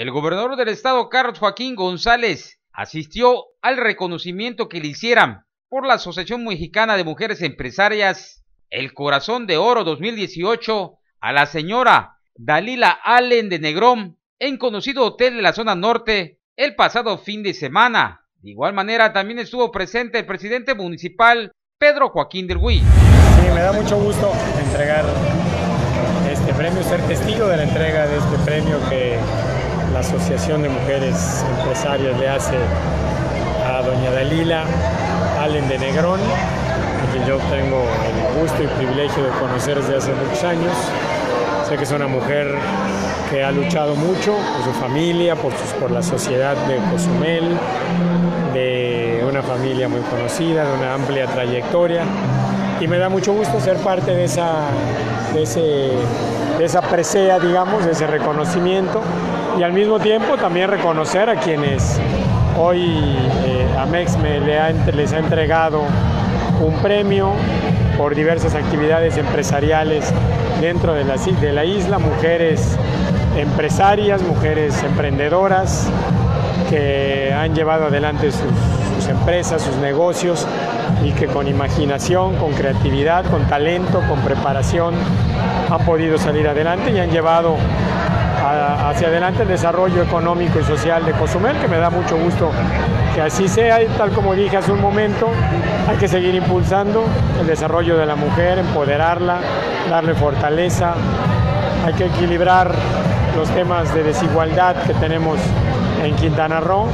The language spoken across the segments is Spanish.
El gobernador del estado, Carlos Joaquín González, asistió al reconocimiento que le hicieran por la Asociación Mexicana de Mujeres Empresarias, el Corazón de Oro 2018, a la señora Dalila Allen de Negrón, en conocido hotel de la zona norte, el pasado fin de semana. De igual manera, también estuvo presente el presidente municipal, Pedro Joaquín del Huy. Sí, me da mucho gusto entregar este premio, ser testigo de la entrega de este premio que la Asociación de Mujeres Empresarias le hace a doña Dalila Allen de Negrón, que yo tengo el gusto y privilegio de conocer desde hace muchos años. Sé que es una mujer que ha luchado mucho por su familia, por, sus, por la sociedad de Cozumel, de una familia muy conocida, de una amplia trayectoria. Y me da mucho gusto ser parte de esa, de ese, de esa presea, digamos, de ese reconocimiento. Y al mismo tiempo también reconocer a quienes hoy eh, Amex me le ha, les ha entregado un premio por diversas actividades empresariales dentro de la, de la isla, mujeres empresarias, mujeres emprendedoras que han llevado adelante sus, empresas, sus negocios y que con imaginación, con creatividad, con talento, con preparación han podido salir adelante y han llevado hacia adelante el desarrollo económico y social de Cozumel, que me da mucho gusto que así sea y tal como dije hace un momento, hay que seguir impulsando el desarrollo de la mujer, empoderarla, darle fortaleza, hay que equilibrar los temas de desigualdad que tenemos en Quintana Roo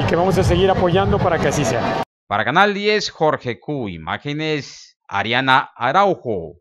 y que vamos a seguir apoyando para que así sea. Para Canal 10, Jorge Q. Imágenes, Ariana Araujo.